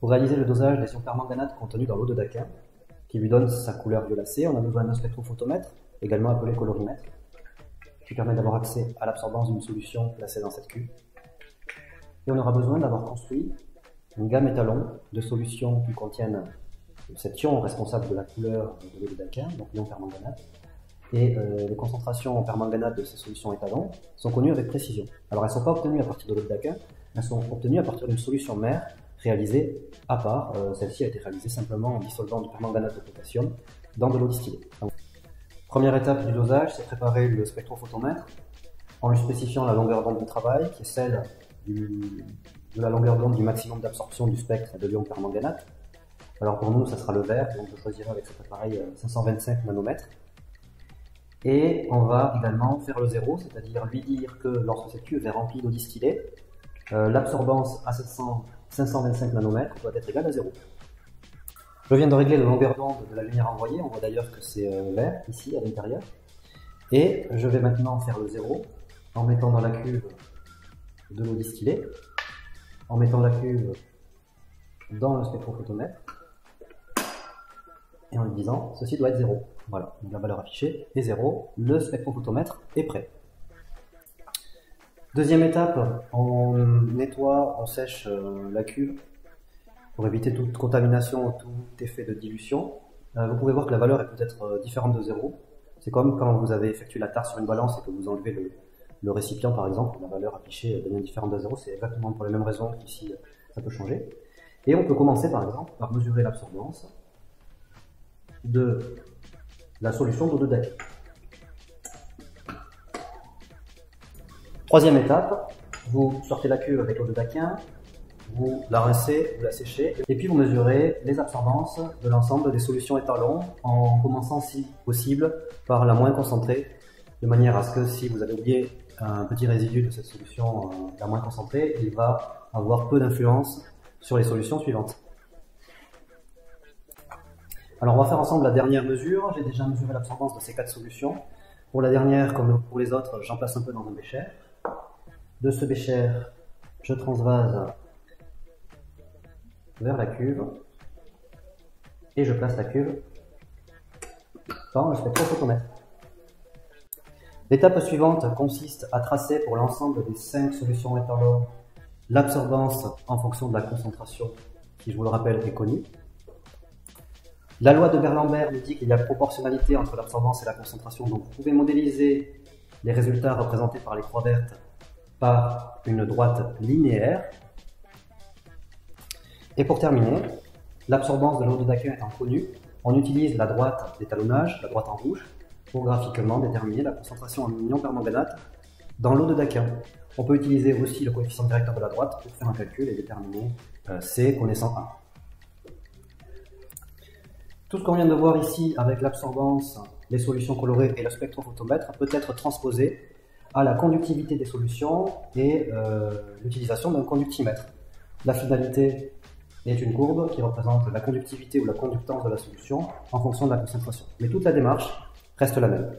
Pour réaliser le dosage des ions permanganate contenus dans l'eau de Daquin, qui lui donne sa couleur violacée, on a besoin d'un spectrophotomètre, également appelé colorimètre, qui permet d'avoir accès à l'absorbance d'une solution placée dans cette cuve. Et on aura besoin d'avoir construit une gamme étalon de solutions qui contiennent cet ion responsable de la couleur de l'eau de Daquin, donc l'ion permanganate, et euh, les concentrations en permanganate de ces solutions étalons sont connues avec précision. Alors elles ne sont pas obtenues à partir de l'eau de Daquin, elles sont obtenues à partir d'une solution mère réalisée à part. Euh, celle-ci a été réalisée simplement en dissolvant du permanganate de potassium dans de l'eau distillée. première étape du dosage, c'est préparer le spectrophotomètre en lui spécifiant la longueur d'onde de travail, qui est celle de la longueur d'onde du maximum d'absorption du spectre de l'ion permanganate. Alors pour nous, ça sera le vert, donc je choisirai avec cet appareil 525 euh, nanomètres. Et on va également faire le zéro, c'est-à-dire lui dire que lorsque cette cuve est remplie d'eau distillée, euh, l'absorbance à 525 nanomètres doit être égale à zéro. Je viens de régler la longueur d'onde de la lumière envoyée, on voit d'ailleurs que c'est euh, vert ici à l'intérieur. Et je vais maintenant faire le zéro en mettant dans la cuve de l'eau distillée, en mettant la cuve dans le spectrophotomètre, et en lui disant ceci doit être zéro. Voilà, la valeur affichée est 0, le spectrophotomètre est prêt. Deuxième étape, on nettoie, on sèche euh, la cuve pour éviter toute contamination, tout effet de dilution. Euh, vous pouvez voir que la valeur est peut-être euh, différente de 0. C'est comme quand vous avez effectué la tare sur une balance et que vous enlevez le, récipient par exemple, la valeur affichée devient différente de 0. C'est exactement pour les mêmes raisons qu'ici ça peut changer. Et on peut commencer par exemple par mesurer l'absorbance de la solution d'eau de deck. Troisième étape, vous sortez la cuve avec l'eau de daquin, vous la rincez, vous la séchez, et puis vous mesurez les absorbances de l'ensemble des solutions étalons en commençant si possible par la moins concentrée, de manière à ce que si vous avez oublié un petit résidu de cette solution euh, la moins concentrée, il va avoir peu d'influence sur les solutions suivantes. Alors on va faire ensemble la dernière mesure. J'ai déjà mesuré l'absorbance de ces quatre solutions. Pour la dernière, comme pour les autres, j'en place un peu dans un bécher. De ce bécher, je transvase vers la cuve et je place la cuve dans le spectrophotomètre. L'étape suivante consiste à tracer pour l'ensemble des cinq solutions étalons l'absorbance en fonction de la concentration qui, je vous le rappelle, est connue. La loi de Berlambert nous dit qu'il y a proportionnalité entre l'absorbance et la concentration, donc vous pouvez modéliser les résultats représentés par les croix vertes par une droite linéaire. Et pour terminer, l'absorbance de l'eau de Daquin étant connue, on utilise la droite d'étalonnage, la droite en rouge, pour graphiquement déterminer la concentration en ion permanganate dans l'eau de Daquin. On peut utiliser aussi le coefficient directeur de la droite pour faire un calcul et déterminer euh, C connaissant 1. Tout ce qu'on vient de voir ici avec l'absorbance, les solutions colorées et le spectrophotomètre peut être transposé à la conductivité des solutions et euh, l'utilisation d'un conductimètre. La finalité est une courbe qui représente la conductivité ou la conductance de la solution en fonction de la concentration. Mais toute la démarche reste la même.